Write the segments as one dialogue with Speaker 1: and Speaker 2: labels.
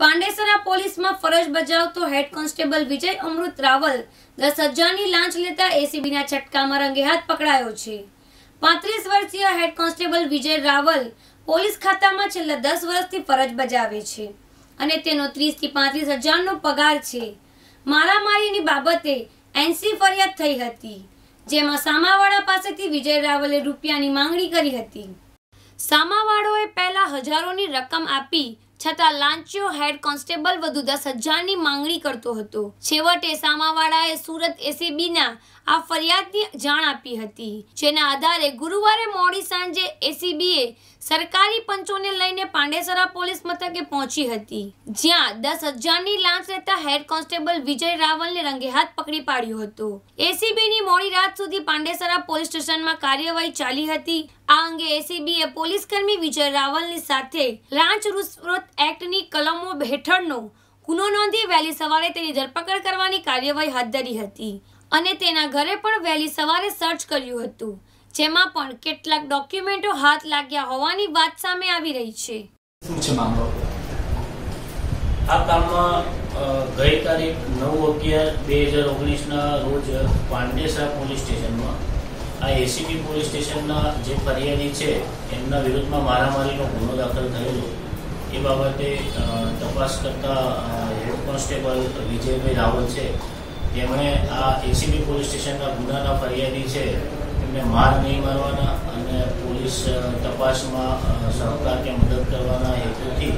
Speaker 1: પાંડેસરા પોલીસમાં ફરજ બજાવતો હેડ કોન્સ્ટેબલ વિજય અમૃત રાવલ દસ હજારની લાંચ લેતા એસીબીના છટકામાં રંગે હાથ પકડાયો છે. પાંત્રીસ વર્ષીય head constable Vijay Raval police ખાતામાં છેલ્લા દસ વર્ષથી ફરજ બજાવે છે અને તેનો ત્રીસથી પાંત્રીસ હજારનો પગાર છે. મારામારીની બાબતે એનસી ફરિયાદ થઈ હતી, જેમાં સામાવાળા પાસેથી વિજય રાવલે રૂપિયાની માંગણી કરી હતી. સામાવાળોએ પહેલા હજારોની રકમ આપી છતાં લાંચિયો હેડ કોન્સ્ટેબલ વધુ દસ હજારની માંગણી કરતો હતો. છેવટે સામાવાળાએ સુરત એસીબીના આ ફરિયાદની જાણ આપી હતી, જેના આધારે ગુરુવારે મોડી સાંજે એસીબીએ સરકારી પંચોને લઈને પાંડેસરા પોલીસ મથકે પહોંચી હતી, જ્યાં દસ હજારની લાંચ લેતા હેડ કોન્સ્ટેબલ વિજય રાવલને રંગે હાથ પકડી પાડ્યો હતો. એસીબીની મોડી રાત સુધી પાંડેસરા પોલીસ સ્ટેશનમાં કાર્યવાહી ચાલી હતી આ અંગે એસીબીએ પોલીસકર્મી વિજય રાવલની સાથે લાંચ રૂશ્વત એક્ટની કલમો હેઠળનો ગુનો નોંધી વહેલી સવારે તેની ધરપકડ કરવાની કાર્યવાહી હાથ ધરી હતી અને તેના ઘરે પણ વહેલી સવારે સર્ચ કર્યું હતું જેમાં પણ કેટલાક ડોક્યુમેન્ટો હાથ લાગ્યા હોવાની વાત સામે આવી રહી છે.
Speaker 2: શું છે મામલો?
Speaker 3: આ કામમાં ગઈ તારીખ નવ અગિયાર બે હજાર ઓગણીસના રોજ પાંડેસરા પોલીસ સ્ટેશનમાં આ એસીબી પોલીસ સ્ટેશનના જે ફરિયાદી છે, એમના વિરુદ્ધમાં મારામારીનો ગુનો દાખલ થયેલો. એ બાબતે તપાસ કરતા હેડ કોન્સ્ટેબલ વિજયભાઈ રાવલ છે. તેમણે આ એસીબી પોલીસ સ્ટેશનના ગુનાના ફરિયાદી છે, એમને માર નહીં મારવાના અને પોલીસ તપાસમાં સહકાર કે મદદ કરવાના હેતુથી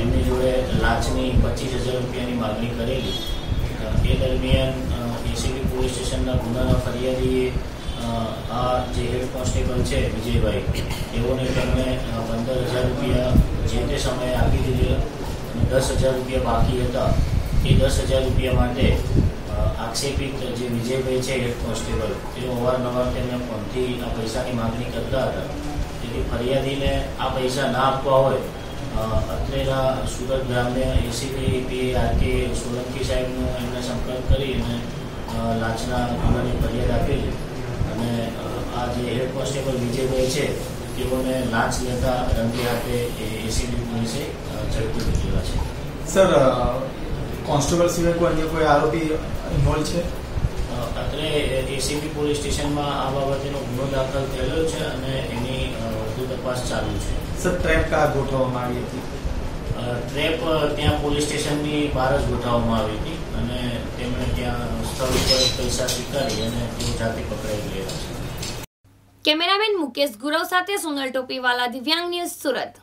Speaker 3: એમની જોડે લાંચની પચીસ હજાર રૂપિયાની માગણી કરેલી. એ દરમિયાન એસીબી પોલીસ સ્ટેશનના ગુનાના ફરિયાદીએ આ જે હેડ કોન્સ્ટેબલ છે વિજયભાઈ તેઓને તમે પંદર હજાર રૂપિયા જે તે સમયે આપી દીધેલા અને દસ હજાર રૂપિયા બાકી હતા. એ દસ હજાર રૂપિયા માટે આક્ષેપિત જે વિજયભાઈ છે હેડ કોન્સ્ટેબલ, તેઓ અવારનવાર તેમને ફોનથી આ પૈસાની માગણી કરતા હતા. તેથી ફરિયાદીને આ પૈસા ના આપવા હોય અત્રેના સુરત ગ્રામ્ય ACP P R K Solanki સાહેબનો એમને સંપર્ક કરી અને લાંચના ફરિયાદ આપેલી અને આ જે હેડ કોન્સ્ટેબલ વિજયભાઈ છે તેઓને લાંચ લેતા રંગે હાથે એસીબી પોલીસે ઝડપી લીધેલા છે.
Speaker 2: સર કોન્સ્ટેબલ સિવાય કોઈ અન્ય કોઈ આરોપી ઇન્વોલ્વ છે?
Speaker 3: અત્રે એસીબી પોલીસ સ્ટેશનમાં આ બાબતેનો ગુનો દાખલ થયેલો છે અને એની વધુ તપાસ ચાલુ છે.
Speaker 2: સર ટ્રેપ કા ગોઠવવામાં આવી હતી?
Speaker 3: ટ્રેપ ત્યાં પોલીસ સ્ટેશનની બહાર જ ગોઠવવામાં આવી હતી. અને તેમણે ત્યાં સ્થળ ઉપર પૈસા સ્વીકારી અને તેઓ જાતે પકડાઈ ગયા છે
Speaker 1: કેમેરામેન મુકેશ ગુરવ સાથે સોનલ ટોપીવાલા દિવ્યાંગ ન્યૂઝ સુરત.